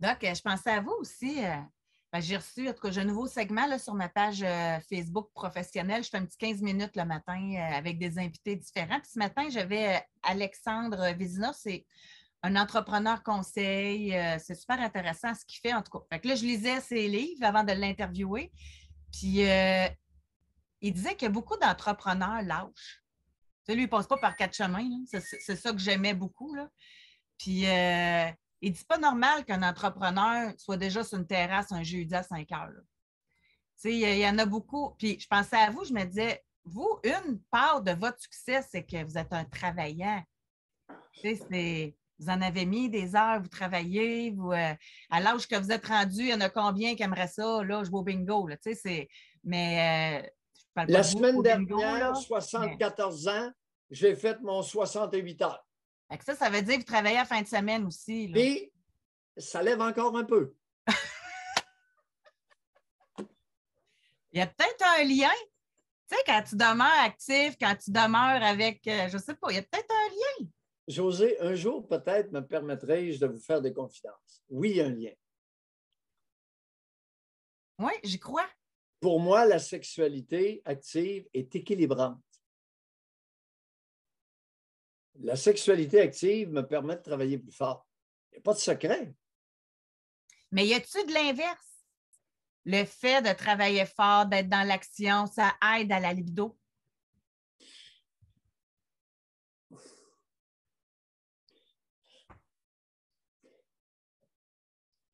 Doc, je pensais à vous aussi. euh, ben, j'ai reçu, en tout cas, j'ai un nouveau segment sur ma page euh, Facebook professionnelle. Je fais un petit 15 minutes le matin euh, avec des invités différents. Puis ce matin, j'avais euh, Alexandre Vézina, c'est un entrepreneur conseil. euh, c'est super intéressant ce qu'il fait, en tout cas. Fait que là, je lisais ses livres avant de l'interviewer. Puis euh, il disait qu'il y a beaucoup d'entrepreneurs lâches. Tu sais, lui, il ne passe pas par quatre chemins. C'est ça que j'aimais beaucoup. Puis euh, il dit pas normal qu'un entrepreneur soit déjà sur une terrasse un jeudi à 5 heures. il y, en a beaucoup. Puis je pensais à vous, je me disais, vous, une part de votre succès, c'est que vous êtes un travaillant. C'est- vous en avez mis des heures, vous travaillez, vous, euh, à l'âge que vous êtes rendu, il y en a combien qui aimeraient ça? Là, je vais au bingo. Là, c'est, mais euh, je parle La pas de vous semaine au bingo, dernière, là. 74 ans, j'ai fait mon 68 heures. Fait que ça, ça veut dire que vous travaillez à fin de semaine aussi. là. Puis, ça lève encore un peu. Il y a peut-être un lien. Tu sais, quand tu demeures actif, quand tu demeures avec, euh, je ne sais pas, il y a peut-être un lien. José, un jour peut-être me permettrai-je de vous faire des confidences. Oui, il y a un lien. Oui, j'y crois. Pour moi, la sexualité active est équilibrante. La sexualité active me permet de travailler plus fort. Il n'y a pas de secret. Mais y a-tu de l'inverse? Le fait de travailler fort, d'être dans l'action, ça aide à la libido?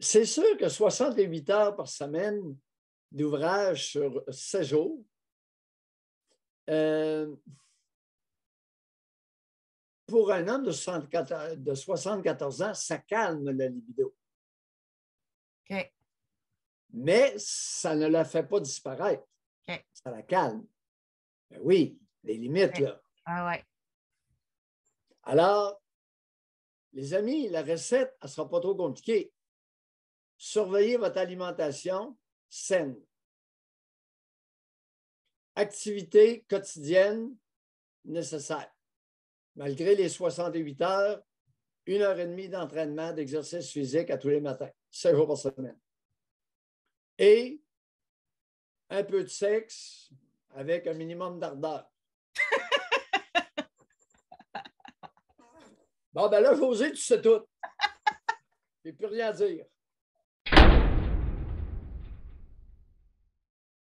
C'est sûr que 68 heures par semaine d'ouvrage sur 16 jours, euh, pour un homme de 74, de 74 ans, ça calme la libido. OK. Mais ça ne la fait pas disparaître. OK. Ça la calme. Ben oui, les limites, là. Ah ouais. Alors, les amis, la recette, elle ne sera pas trop compliquée. Surveillez votre alimentation saine. Activité quotidienne nécessaire. Malgré les 68 heures, une heure et demie d'entraînement, d'exercice physique à tous les matins, cinq jours par semaine. Et un peu de sexe avec un minimum d'ardeur. Bon, ben là, José, tu sais tout. J'ai plus rien à dire.